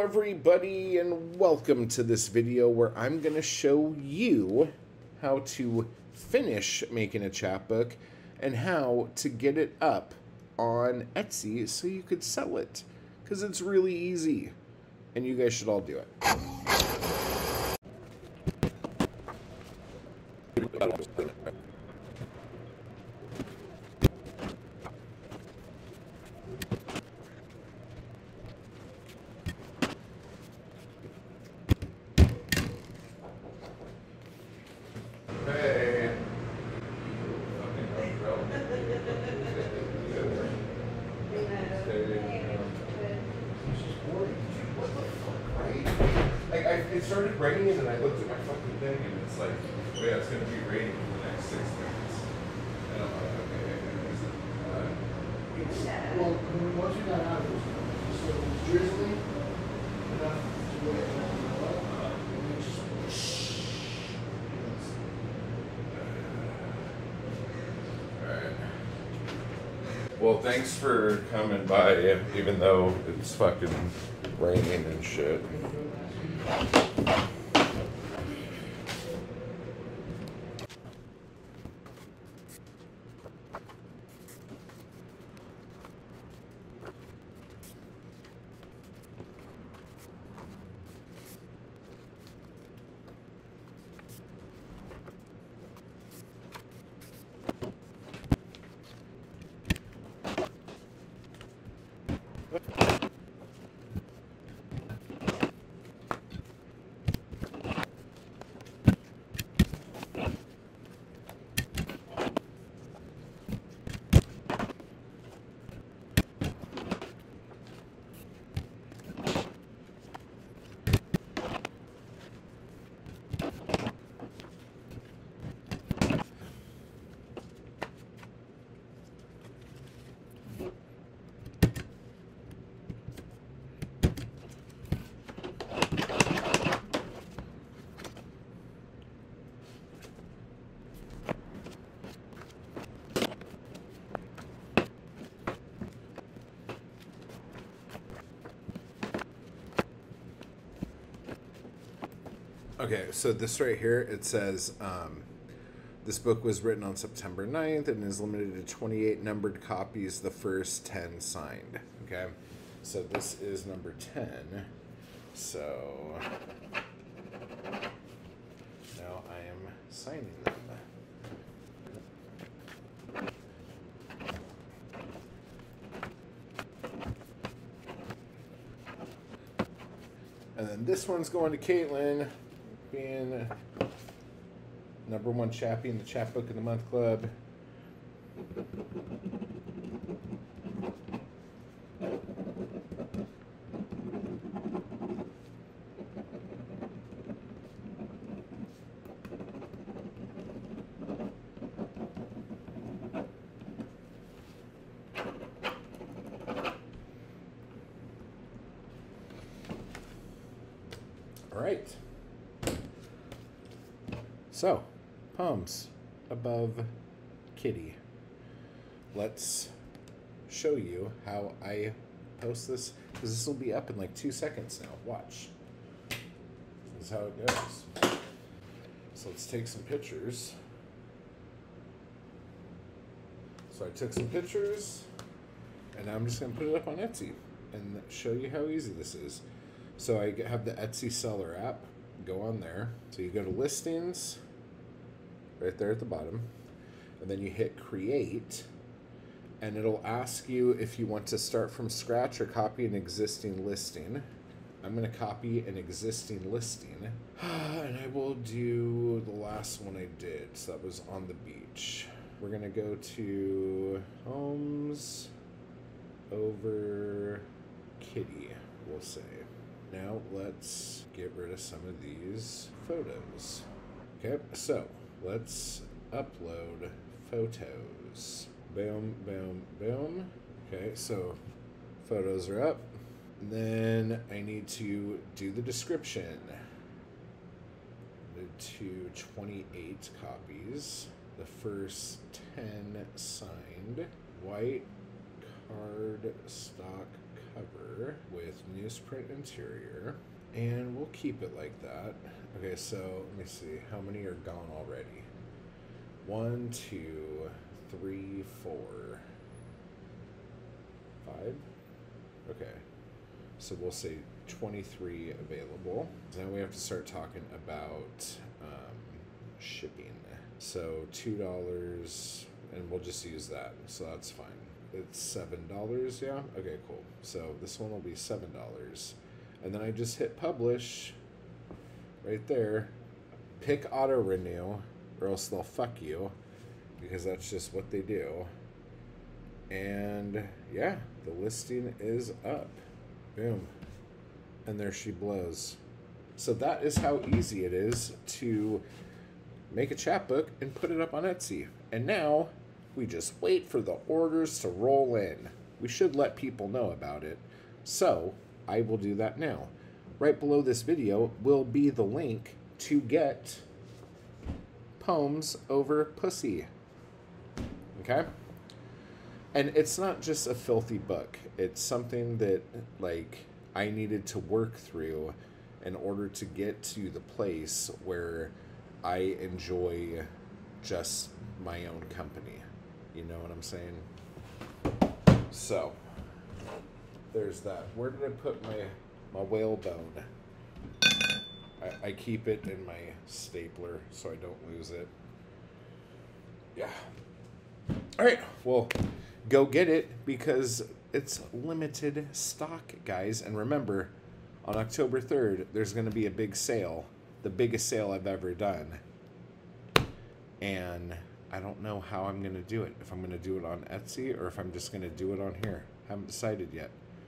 everybody and welcome to this video where I'm going to show you how to finish making a chapbook and how to get it up on Etsy so you could sell it because it's really easy and you guys should all do it. It started raining and I looked at my fucking thing and it's like, oh yeah, it's gonna be raining for the next six minutes. And I'm like, okay, uh, Well, when- once we got out, it was, so it was drizzling enough to where it was, uh, and it just, Alright. Well, thanks for coming by, even though it's fucking raining and shit. Thank you. Okay, so this right here, it says um, this book was written on September 9th and is limited to 28 numbered copies, the first 10 signed. Okay, so this is number 10. So now I am signing them. And then this one's going to Caitlin, being number one chappie in the Chapbook of the Month Club. All right. So, palms above kitty. Let's show you how I post this because this will be up in like two seconds now. Watch. This is how it goes. So let's take some pictures. So I took some pictures and I'm just going to put it up on Etsy and show you how easy this is. So I have the Etsy seller app. Go on there. So you go to listings, right there at the bottom, and then you hit create, and it'll ask you if you want to start from scratch or copy an existing listing. I'm going to copy an existing listing, and I will do the last one I did. So that was on the beach. We're going to go to homes over kitty, we'll say. Now let's get rid of some of these photos. Okay, so let's upload photos. Boom, boom, boom. Okay, so photos are up. And then I need to do the description. To 28 copies. The first 10 signed. White card stock cover with newsprint interior, and we'll keep it like that. Okay, so let me see. How many are gone already? One, two, three, four, five. Okay. So we'll say 23 available. Now we have to start talking about um, shipping. So $2, and we'll just use that. So that's fine. It's $7, yeah? Okay, cool. So this one will be $7. And then I just hit publish right there. Pick auto renew, or else they'll fuck you because that's just what they do. And yeah, the listing is up. Boom. And there she blows. So that is how easy it is to make a chapbook and put it up on Etsy. And now we just wait for the orders to roll in. We should let people know about it. So I will do that now. Right below this video will be the link to get Poems Over Pussy. Okay? And it's not just a filthy book. It's something that like I needed to work through in order to get to the place where I enjoy just my own company. You know what I'm saying? So, there's that. Where did I put my my whalebone? I, I keep it in my stapler so I don't lose it. Yeah. All right. Well, go get it because it's limited stock, guys. And remember, on October 3rd, there's going to be a big sale, the biggest sale I've ever done. And I don't know how I'm going to do it. If I'm going to do it on Etsy or if I'm just going to do it on here. Haven't decided yet.